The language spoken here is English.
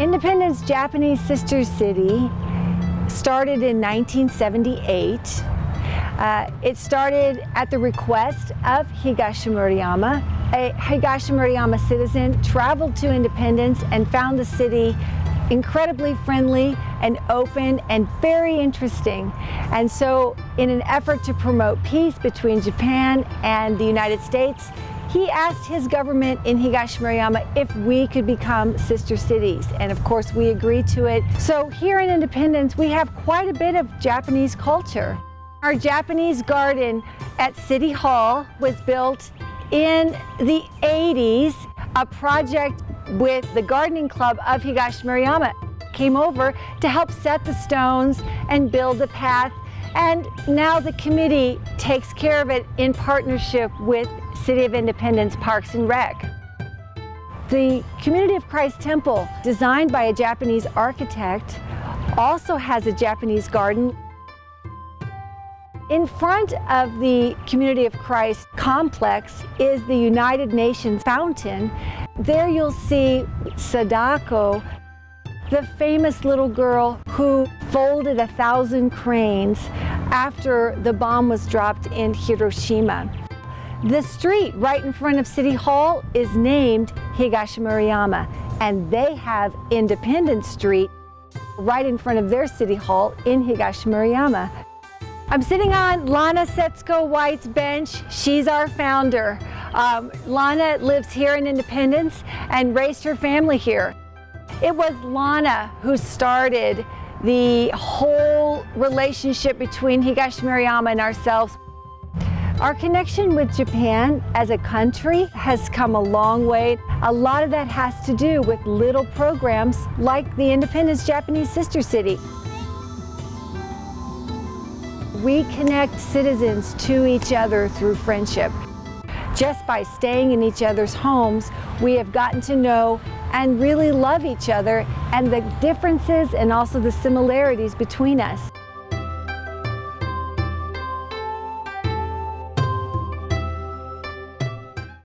Independence Japanese Sister City started in 1978. Uh, it started at the request of Higashi Murayama. A Higashi Murayama citizen traveled to Independence and found the city incredibly friendly and open and very interesting. And so in an effort to promote peace between Japan and the United States, he asked his government in Higashimurayama if we could become sister cities. And of course, we agreed to it. So here in Independence, we have quite a bit of Japanese culture. Our Japanese garden at City Hall was built in the 80s, a project with the gardening club of Higashimurayama came over to help set the stones and build the path and now the committee takes care of it in partnership with City of Independence Parks and Rec. The Community of Christ Temple, designed by a Japanese architect, also has a Japanese garden. In front of the Community of Christ complex is the United Nations fountain. There you'll see Sadako, the famous little girl who folded a thousand cranes after the bomb was dropped in Hiroshima. The street right in front of City Hall is named Higashimurayama, and they have Independence Street right in front of their City Hall in Higashimurayama. I'm sitting on Lana Setsuko White's bench. She's our founder. Um, Lana lives here in Independence and raised her family here. It was Lana who started the whole relationship between Higashimurayama and ourselves. Our connection with Japan as a country has come a long way. A lot of that has to do with little programs like the Independence Japanese Sister City. We connect citizens to each other through friendship. Just by staying in each other's homes, we have gotten to know and really love each other and the differences and also the similarities between us.